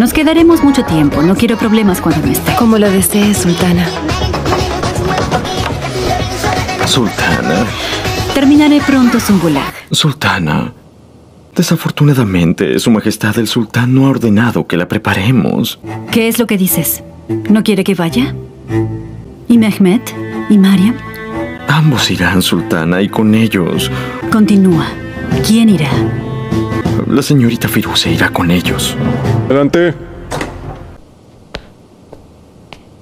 Nos quedaremos mucho tiempo. No quiero problemas cuando no esté. Como lo desees, sultana. Sultana, Terminaré pronto su gulag. sultana. Desafortunadamente, Su Majestad el Sultán no ha ordenado que la preparemos. ¿Qué es lo que dices? ¿No quiere que vaya? ¿Y Mehmet? ¿Y Mariam? Ambos irán, Sultana, y con ellos, Continúa. ¿Quién irá? La señorita Firuze irá con ellos. Adelante.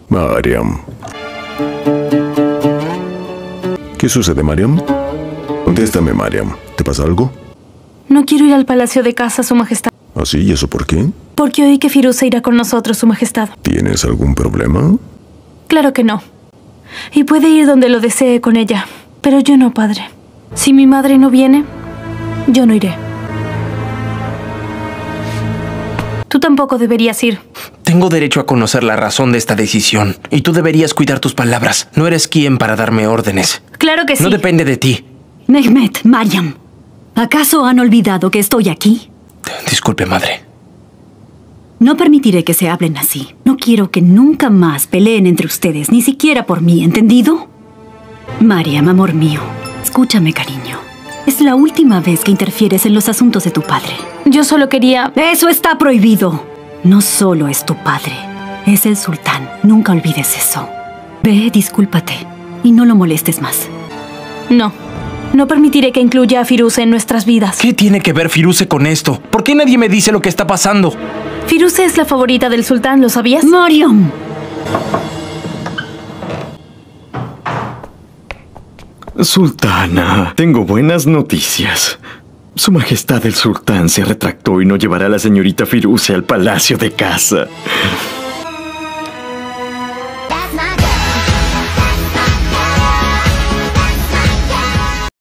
Mariam. ¿Qué sucede, Mariam? Contéstame, Mariam. ¿Te pasa algo? No quiero ir al palacio de casa, Su Majestad. ¿Ah, sí? ¿Y eso por qué? Porque oí que Firuza irá con nosotros, Su Majestad. ¿Tienes algún problema? Claro que no. Y puede ir donde lo desee con ella. Pero yo no, padre. Si mi madre no viene, yo no iré. Tampoco deberías ir. Tengo derecho a conocer la razón de esta decisión. Y tú deberías cuidar tus palabras. No eres quien para darme órdenes. Claro que sí. No depende de ti. Mehmet, Mariam. ¿Acaso han olvidado que estoy aquí? Disculpe, madre. No permitiré que se hablen así. No quiero que nunca más peleen entre ustedes, ni siquiera por mí, ¿entendido? Mariam, amor mío, escúchame, cariño. Es la última vez que interfieres en los asuntos de tu padre. Yo solo quería... Eso está prohibido. No solo es tu padre, es el sultán. Nunca olvides eso. Ve, discúlpate y no lo molestes más. No. No permitiré que incluya a Firuze en nuestras vidas. ¿Qué tiene que ver Firuze con esto? ¿Por qué nadie me dice lo que está pasando? Firuze es la favorita del sultán, ¿lo sabías? Mariam. Sultana, tengo buenas noticias. Su Majestad el Sultán se retractó y no llevará a la señorita Firuze al palacio de casa.